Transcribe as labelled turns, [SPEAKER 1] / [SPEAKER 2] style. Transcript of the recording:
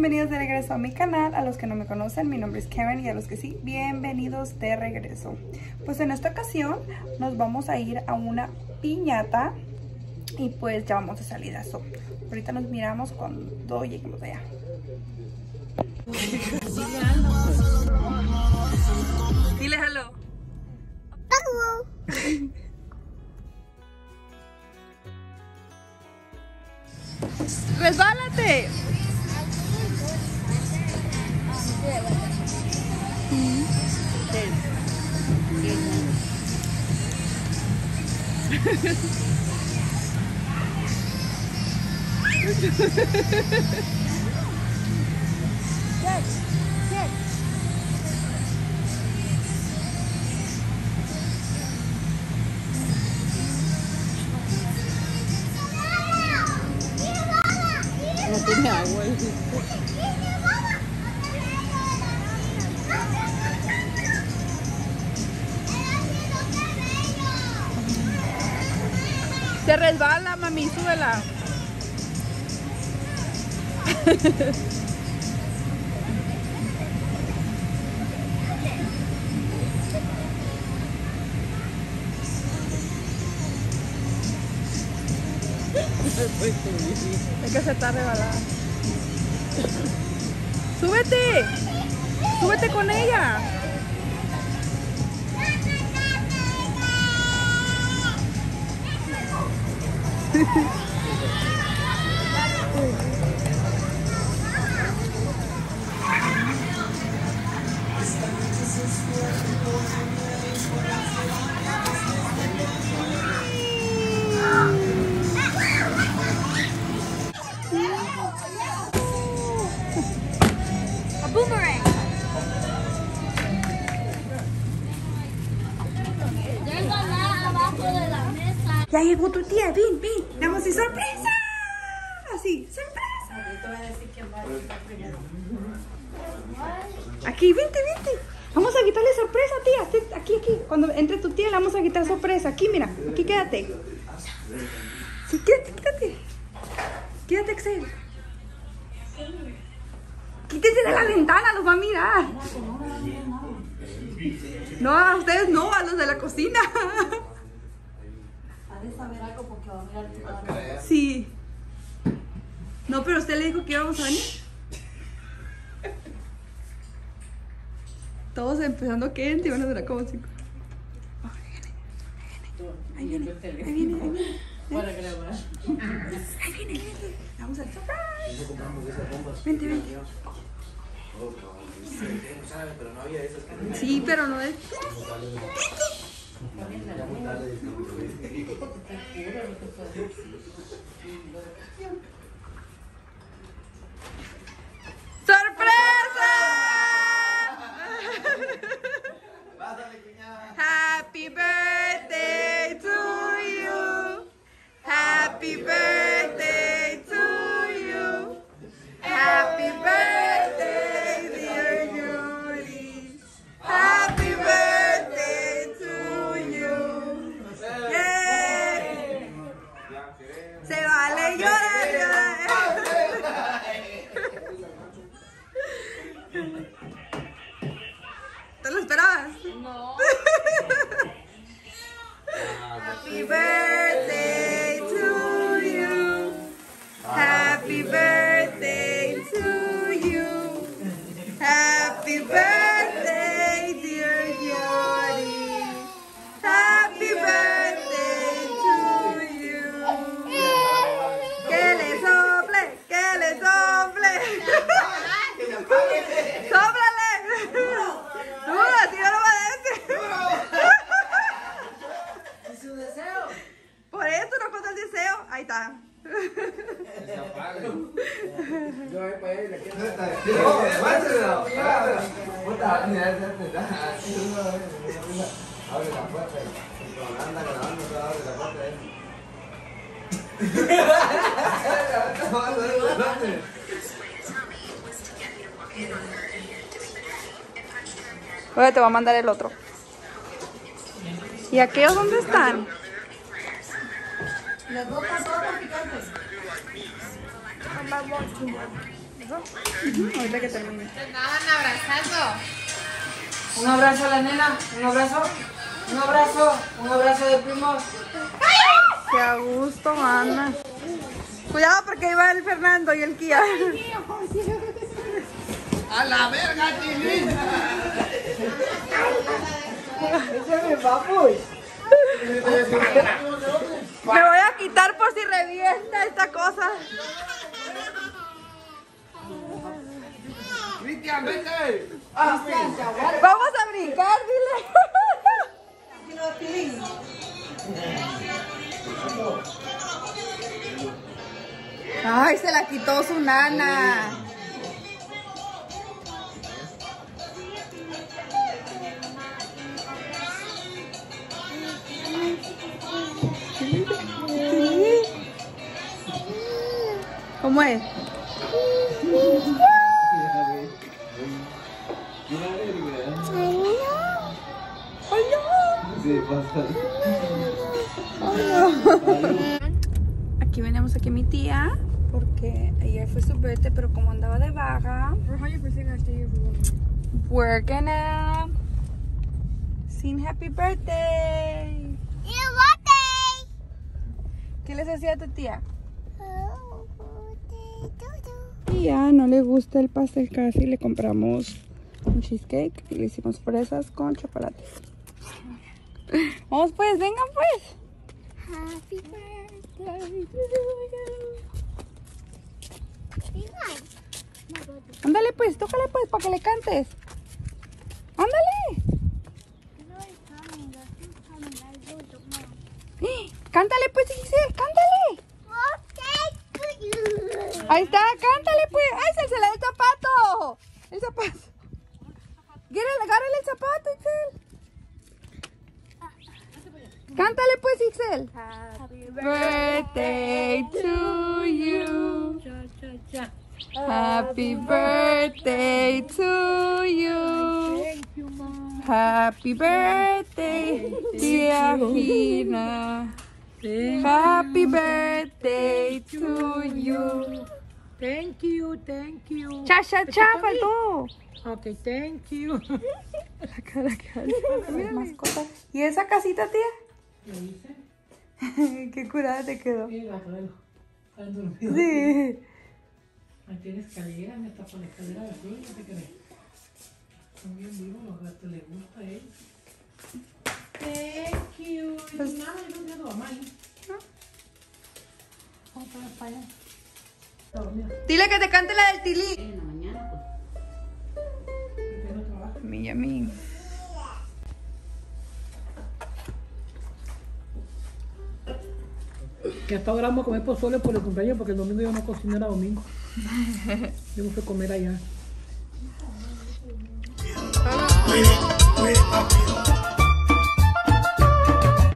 [SPEAKER 1] bienvenidos de regreso a mi canal. A los que no me conocen, mi nombre es Karen y a los que sí, bienvenidos de regreso. Pues en esta ocasión nos vamos a ir a una piñata y pues ya vamos de salida. So, ahorita nos miramos cuando lleguemos allá. Dile hello. ¡Resbálate!
[SPEAKER 2] No tiene agua.
[SPEAKER 1] Resbala, mami, súbela. Es que se está rebalada. ¡Súbete! ¡Súbete con ella!
[SPEAKER 3] A boomerang.
[SPEAKER 1] Ya llegó tu tía, ven, ven. A decir sorpresa. Así, sorpresa. Aquí, vente, vente. Vamos a quitarle sorpresa, tía. Aquí, aquí. Cuando entre tu tía le vamos a quitar sorpresa. Aquí, mira. Aquí quédate. Sí, quédate, quédate. Quédate, Excel. Quítense de la ventana, los va a mirar. No, a ustedes no, a los de la cocina. Sí. No, pero usted le dijo que íbamos a venir. Todos empezando que y van a durar como cinco. Ahí viene, ahí viene, ahí viene, ahí viene.
[SPEAKER 2] Para grabar.
[SPEAKER 1] Ahí viene, ahí viene. Vamos al surprise. Vente, vente. Sí, pero no es. To you. El deseo. Ahí está.
[SPEAKER 4] Y. Abre la puerta. Anda grabando, pero abre la puerta.
[SPEAKER 1] Ahora te voy a mandar el otro. ¿Y aquellos dónde están?
[SPEAKER 2] Las dos pasadas picantes.
[SPEAKER 1] Ahorita que termine.
[SPEAKER 2] Estaban abrazando.
[SPEAKER 5] Un abrazo a la nena, un abrazo, un abrazo, un abrazo de primos.
[SPEAKER 1] Qué a gusto, Ana. Cuidado porque ahí va el Fernando y el Kia.
[SPEAKER 4] ¡A la verga, Tilín!
[SPEAKER 5] Ese es mi papu.
[SPEAKER 1] Me voy a quitar por si revienta esta cosa.
[SPEAKER 4] ¡Cristian, vete!
[SPEAKER 1] Vamos a brincar, dile. Ay, se la quitó su nana. ¿Cómo es? Aquí venimos aquí mi tía porque ayer fue su birthday, pero como andaba de vaga, we're gonna sing happy birthday. ¿Qué les hacía a tu tía? Tía no le gusta el pastel casi, le compramos un cheesecake y le hicimos fresas con chocolate. Vamos pues, vengan pues. Happy birthday to you. Ándale pues, tócale pues para que le cantes. Ándale. ¡Eh! Cántale pues, Giselle, cántale. Ahí está, cántale pues. ¡Ay, se, se le da el zapato! El zapato. Gárale, agárrale el zapato, Ixel. Cántale pues, Ixel. Happy birthday to you. Happy birthday to you. Happy birthday, dear Gina. Happy birthday to you.
[SPEAKER 2] Thank you, thank you.
[SPEAKER 1] Cha, cha, cha, faltó.
[SPEAKER 2] Ok, thank you.
[SPEAKER 1] La cara que hace. ¿Y esa casita, tía? Qué curada te quedó.
[SPEAKER 2] Mira, bueno, están dormidos.
[SPEAKER 1] Sí.
[SPEAKER 2] Ahí tiene escalera, me está con la escalera de azul, ¿no te crees? Son bien vivos, los gatos les gusta a ellos. Thank you. Y
[SPEAKER 1] Pues-
[SPEAKER 2] nada, yo no quiero mamá ahí. Vamos para para
[SPEAKER 1] Dile que te cante la del tilí.
[SPEAKER 2] En la mañana, pues. Usted no trabaja.
[SPEAKER 1] Mi, a mí.
[SPEAKER 2] Que hasta ahora vamos a comer pozole por el cumpleaños porque el domingo yo no cociné era domingo. Yo me fui a comer allá.